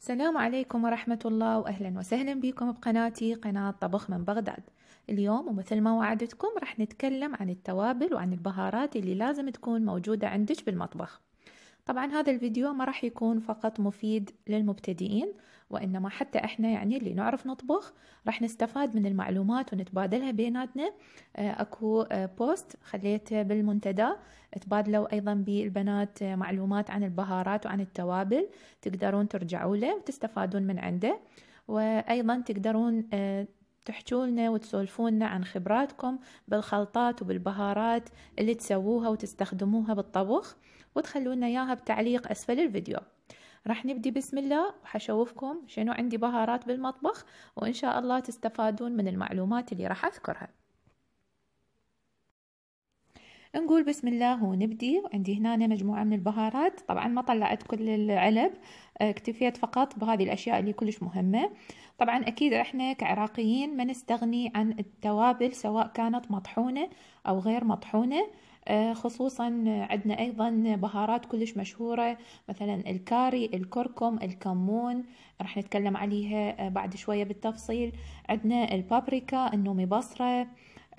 السلام عليكم ورحمة الله وأهلا وسهلا بكم بقناتي قناة طبخ من بغداد. اليوم ومثل ما وعدتكم رح نتكلم عن التوابل وعن البهارات اللي لازم تكون موجودة عندك بالمطبخ. طبعا هذا الفيديو ما راح يكون فقط مفيد للمبتدئين وإنما حتى إحنا يعني اللي نعرف نطبخ راح نستفاد من المعلومات ونتبادلها بيناتنا. آه، أكو آه، بوست خليته بالمنتدى. تبادلوا أيضا بالبنات آه، معلومات عن البهارات وعن التوابل. تقدرون ترجعوا له وتستفادون من عنده. وأيضا تقدرون تحجوا لنا عن خبراتكم بالخلطات وبالبهارات اللي تسووها وتستخدموها بالطبخ. وتخلونا إياها بتعليق أسفل الفيديو. راح نبدي بسم الله. وحشوفكم شنو عندي بهارات بالمطبخ وإن شاء الله تستفادون من المعلومات اللي راح أذكرها. نقول بسم الله ونبدي. عندي هنا مجموعة من البهارات. طبعا ما طلعت كل العلب اكتفيت فقط بهذه الأشياء اللي كلش مهمة. طبعا أكيد إحنا كعراقيين ما نستغني عن التوابل سواء كانت مطحونة أو غير مطحونة. آه، خصوصا عندنا أيضا بهارات كلش مشهورة مثلا الكاري الكركم الكمون راح نتكلم عليها آه، بعد شوية بالتفصيل. عندنا البابريكا النومي بصرة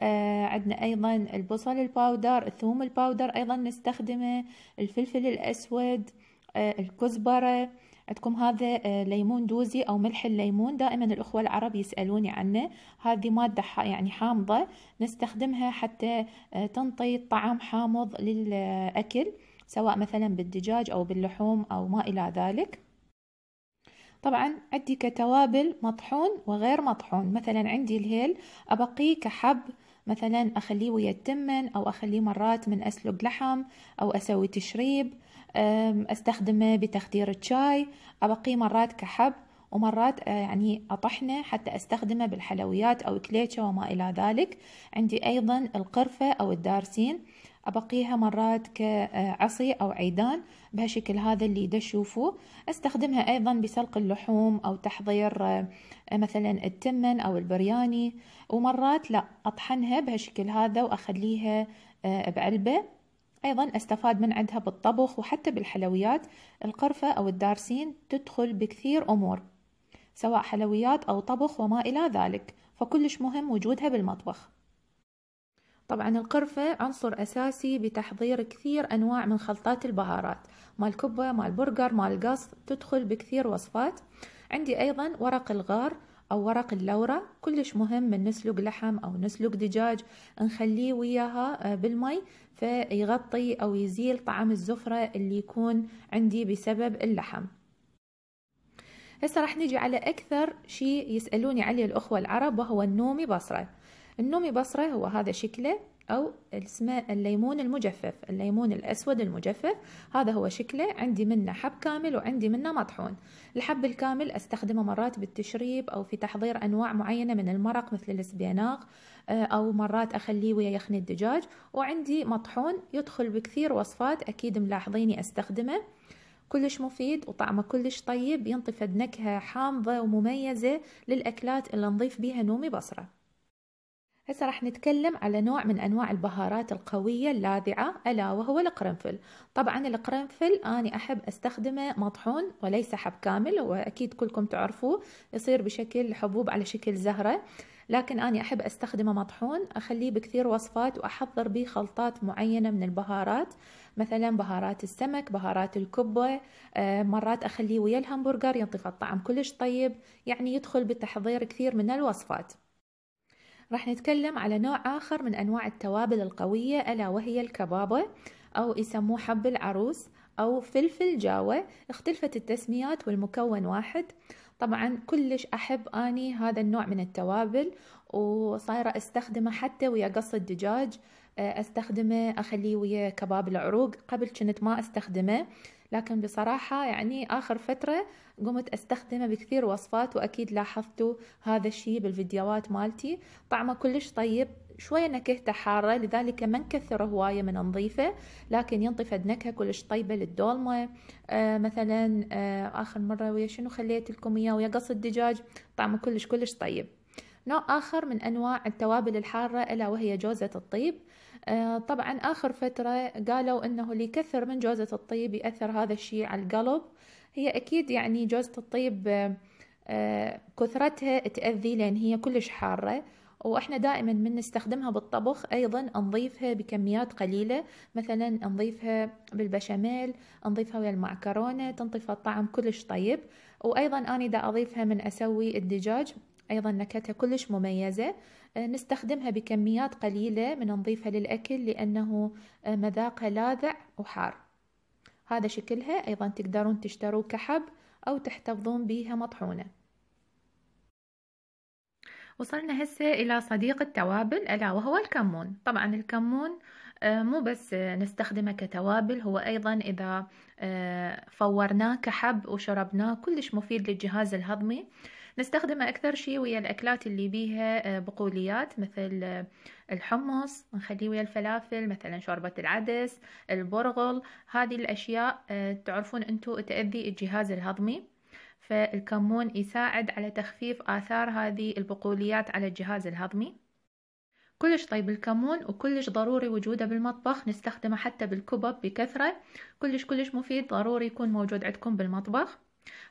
آه، عندنا أيضا البصل ال powder الثوم ال powder أيضا نستخدمه الفلفل الأسود الكزبرة. عندكم هذا آه، ليمون دوزي أو ملح الليمون. دائما الأخوة العرب يسألوني عنه. هذه مادة يعني حامضة. نستخدمها حتى آه، تنطي طعم حامض للأكل سواء مثلا بالدجاج أو باللحوم أو ما إلى ذلك. طبعا عندي كتوابل مطحون وغير مطحون. مثلا عندي الهيل أبقيه كحب. مثلا أخليه ويا التمن أو أخليه مرات من أسلق لحم أو أسوي تشريب. أستخدمه بتخدير الشاي. أبقيه مرات كحب ومرات آه، يعني أطحنه حتى أستخدمه بالحلويات أو كليتشة وما إلى ذلك. عندي أيضا القرفة أو الدارسين. أبقيها مرات كعصي أو عيدان بهالشكل هذا اللي تشوفوه أستخدمها أيضا بسلق اللحوم أو تحضير آه، مثلا التمن أو البرياني. ومرات لا أطحنها بهالشكل هذا وأخليها آه، بعلبة. أيضا أستفاد من عندها بالطبخ وحتى بالحلويات. القرفة أو الدارسين تدخل بكثير أمور سواء حلويات أو طبخ وما إلى ذلك فكلش مهم وجودها بالمطبخ. طبعا القرفة عنصر أساسي بتحضير كثير أنواع من خلطات البهارات مال كبة مال برجر مال قص تدخل بكثير وصفات. عندي أيضا ورق الغار أو ورق اللورة كلش مهم من نسلق لحم أو نسلق دجاج نخليه وياها آه، بالمي فيغطي أو يزيل طعم الزفرة اللي يكون عندي بسبب اللحم. هسه راح نجي على أكثر شيء يسألوني عليه الأخوة العرب وهو النومي بصرة. النومي بصرة هو هذا شكله. أو اسمه الليمون المجفف الليمون الأسود المجفف. هذا هو شكله. عندي منه حب كامل وعندي منه مطحون. الحب الكامل أستخدمه مرات بالتشريب أو في تحضير أنواع معينة من المرق مثل السبيناق آه، أو مرات أخليه ويا يخني الدجاج. وعندي مطحون يدخل بكثير وصفات أكيد ملاحظيني أستخدمه. كلش مفيد وطعمه كلش طيب ينطفد نكهة حامضة ومميزة للأكلات اللي نضيف بيها نومي بصرة. هسه راح نتكلم على نوع من أنواع البهارات القوية اللاذعة ألا وهو القرنفل. طبعا القرنفل أنا أحب أستخدمه مطحون وليس حب كامل وأكيد كلكم تعرفوه يصير بشكل حبوب على شكل زهرة. لكن أنا أحب أستخدمه مطحون أخليه بكثير وصفات وأحضر به خلطات معينة من البهارات. مثلا بهارات السمك بهارات الكبة آه، مرات أخليه ويا الهمبرجر ينطف الطعم كلش طيب يعني يدخل بتحضير كثير من الوصفات. راح نتكلم على نوع آخر من أنواع التوابل القوية ألا وهي الكبابة أو يسموه حب العروس أو فلفل جاوة. اختلفت التسميات والمكون واحد. طبعا كلش أحب أني هذا النوع من التوابل وصايرة أستخدمه حتى ويا قص الدجاج. أستخدمه أخليه ويا كباب العروق. قبل كنت ما أستخدمه لكن بصراحة يعني آخر فترة قمت أستخدمه بكثير وصفات وأكيد لاحظتوا هذا الشيء بالفيديوهات مالتي. طعمه كلش طيب شوية نكهته حارة لذلك ما نكثر هواية من نضيفه لكن ينطفد نكهة كلش طيبة للدولمة. آه مثلا آه آخر مرة ويا شنو خليت لكم إياه؟ ويا قص الدجاج. طعمه كلش كلش طيب. نوع آخر من أنواع التوابل الحارة ألا وهي جوزة الطيب. آه، طبعا آخر فترة قالوا أنه اللي يكثر من جوزة الطيب يأثر هذا الشيء على القلب. هي أكيد يعني جوزة الطيب كثرتها تأذي لأن هي كلش حارة وإحنا دائما من نستخدمها بالطبخ أيضا نضيفها بكميات قليلة. مثلا نضيفها بالبشاميل نضيفها ويا المعكرونة تنطي الطعم كلش طيب. وأيضا اني دا أضيفها من أسوي الدجاج أيضا نكهتها كلش مميزة. نستخدمها بكميات قليلة من نضيفها للأكل لأنه مذاقها لاذع وحار. هذا شكلها. أيضا تقدرون تشتروا كحب أو تحتفظون بيها مطحونة. وصلنا هسه إلى صديق التوابل ألا وهو الكمون. طبعا الكمون آه، مو بس نستخدمه كتوابل هو أيضا إذا آه، فورناه كحب وشربناه كلش مفيد للجهاز الهضمي. نستخدمه أكثر شي ويا الأكلات اللي بيها آه، بقوليات مثل الحمص نخليه ويا الفلافل مثلا شوربة العدس البرغل. هذه الأشياء تعرفون أنتو تأذي الجهاز الهضمي فالكمون يساعد على تخفيف آثار هذه البقوليات على الجهاز الهضمي. كلش طيب الكمون وكلش ضروري وجوده بالمطبخ. نستخدمه حتى بالكبب بكثرة. كلش كلش مفيد ضروري يكون موجود عندكم بالمطبخ.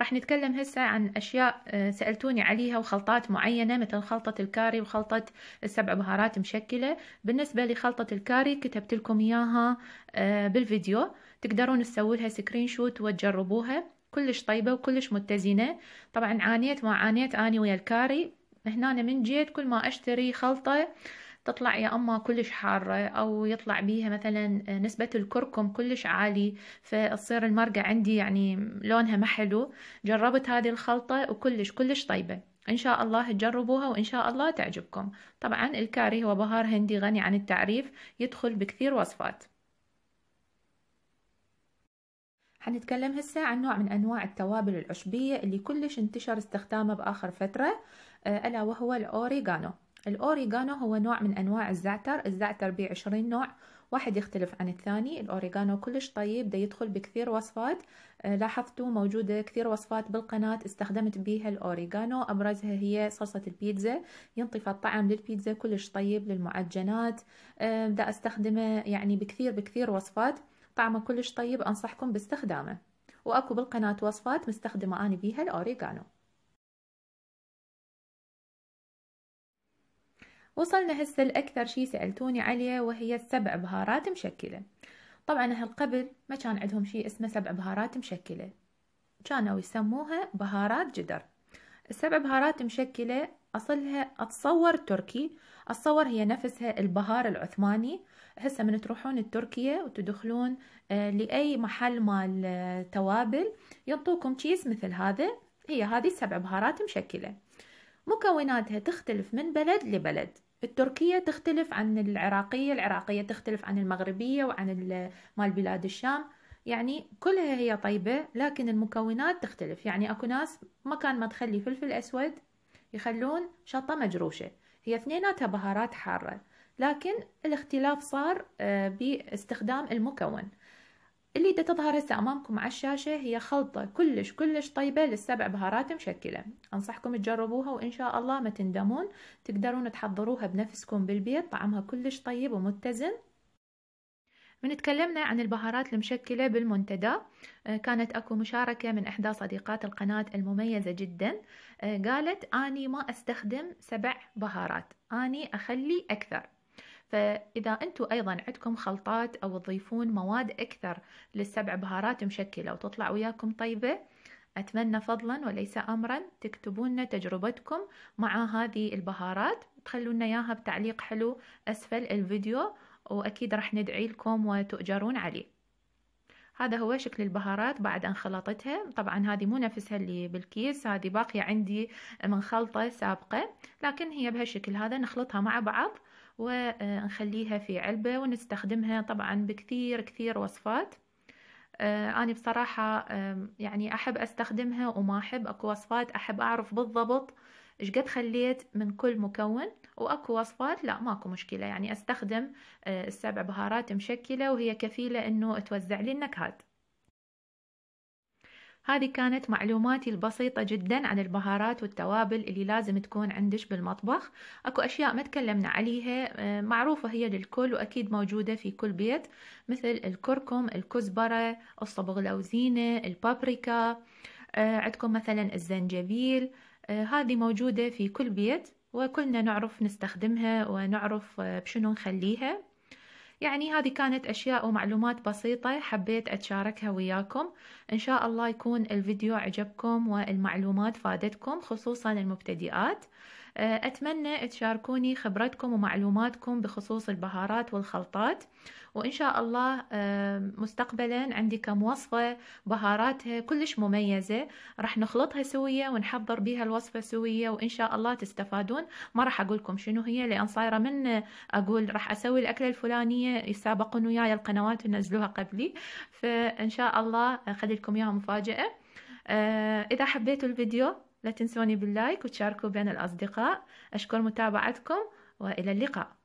راح نتكلم هسه عن أشياء آه، سألتوني عليها وخلطات معينة مثل خلطة الكاري وخلطة السبع بهارات مشكلة. بالنسبة لخلطة الكاري كتبت لكم إياها آه، بالفيديو. تقدرون تسووا لها screenshot وتجربوها. كلش طيبة وكلش متزنة. طبعا عانيت ما عانيت اني ويا الكاري. هنا من جيت كل ما أشتري خلطة تطلع يا أما كلش حارة أو يطلع بيها مثلا نسبة الكركم كلش عالي فتصير المرقة عندي يعني لونها ما حلو. جربت هذه الخلطة وكلش كلش طيبة. إن شاء الله تجربوها وإن شاء الله تعجبكم. طبعا الكاري هو بهار هندي غني عن التعريف يدخل بكثير وصفات. حنتكلم هسه عن نوع من أنواع التوابل العشبية اللي كلش انتشر استخدامه بآخر فترة آه، ألا وهو الأوريغانو. الأوريغانو هو نوع من أنواع الزعتر الزعتر بيه 20 نوع واحد يختلف عن الثاني. الأوريغانو كلش طيب دا يدخل بكثير وصفات. آه، لاحظتوا موجودة كثير وصفات بالقناة استخدمت بيها الأوريغانو. أبرزها هي صلصة البيتزا. ينطف الطعم للبيتزا كلش طيب للمعجنات. آه، دا أستخدمه يعني بكثير بكثير وصفات. طعمه كلش طيب أنصحكم باستخدامه. وأكو بالقناة وصفات مستخدمة أنا بيها الأوريغانو. وصلنا هسه لأكثر شي سألتوني عليه وهي السبع بهارات مشكلة. طبعا أهل قبل ما كان عندهم شي اسمه سبع بهارات مشكلة. كانوا يسموها بهارات جدر. السبع بهارات مشكلة أصلها أتصور تركي. أتصور هي نفسها البهار العثماني. هسه من تروحون تركيا وتدخلون آه، لأي محل مال آه، توابل ينطوكم كيس مثل هذا. هي هذه سبع بهارات مشكلة. مكوناتها تختلف من بلد لبلد. التركية تختلف عن العراقية العراقية تختلف عن المغربية وعن مال بلاد الشام. يعني كلها هي طيبة لكن المكونات تختلف. يعني أكو ناس مكان ما تخلي فلفل أسود يخلون شطة مجروشة. هي اثنيناتها بهارات حارة. لكن الاختلاف صار آه، باستخدام المكون. اللي دا تظهر هسه أمامكم على الشاشة هي خلطة كلش كلش طيبة للسبع بهارات مشكلة. أنصحكم تجربوها وإن شاء الله ما تندمون. تقدرون تحضروها بنفسكم بالبيت طعمها كلش طيب ومتزن. من تكلمنا عن البهارات المشكلة بالمنتدى آه، كانت أكو مشاركة من إحدى صديقات القناة المميزة جدا. آه، قالت أني ما أستخدم سبع بهارات أني أخلي أكثر. فإذا أنتم أيضا عندكم خلطات أو تضيفون مواد أكثر للسبع بهارات مشكلة وتطلع وياكم طيبة أتمنى فضلا وليس أمرا تكتبون تجربتكم مع هذه البهارات. تخلونا إياها بتعليق حلو أسفل الفيديو وأكيد راح ندعي لكم وتؤجرون عليه. هذا هو شكل البهارات بعد أن خلطتها. طبعا هذه مو نفسها اللي بالكيس هذه باقية عندي من خلطة سابقة لكن هي بهالشكل هذا نخلطها مع بعض ونخليها في علبة ونستخدمها طبعا بكثير كثير وصفات. آه، أنا بصراحة يعني أحب أستخدمها وما أحب. أكو وصفات أحب أعرف بالضبط إيش قد خليت من كل مكون. وأكو وصفات لا ماكو مشكلة. يعني أستخدم آه، السبع بهارات مشكلة وهي كفيلة إنه توزع لي النكهات. هذه كانت معلوماتي البسيطة جدا عن البهارات والتوابل اللي لازم تكون عندش بالمطبخ. أكو أشياء ما تكلمنا عليها آه، معروفة هي للكل وأكيد موجودة في كل بيت مثل الكركم الكزبرة الصبغلوزينة البابريكا آه، عندكم مثلا الزنجبيل آه، هذه موجودة في كل بيت وكلنا نعرف نستخدمها ونعرف بشنو نخليها. يعني هذه كانت أشياء ومعلومات بسيطة حبيت أتشاركها وياكم. إن شاء الله يكون الفيديو عجبكم والمعلومات فادتكم خصوصا المبتدئات. آه، أتمنى تشاركوني خبرتكم ومعلوماتكم بخصوص البهارات والخلطات. وإن شاء الله آه، مستقبلا عندي كم وصفة بهاراتها كلش مميزة. راح نخلطها سوية ونحضر بها الوصفة سوية وإن شاء الله تستفادون. ما راح أقولكم شنو هي لأن صايرة من أقول راح أسوي الأكلة الفلانية يسابقون وياي القنوات ينزلوها قبلي. فإن شاء الله أخلي لكم إياها مفاجأة. آه، إذا حبيتوا الفيديو لا تنسوني باللايك وتشاركوا بين الأصدقاء. أشكر متابعتكم وإلى اللقاء.